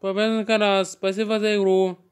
Papai Caras, vai se fazer grupo.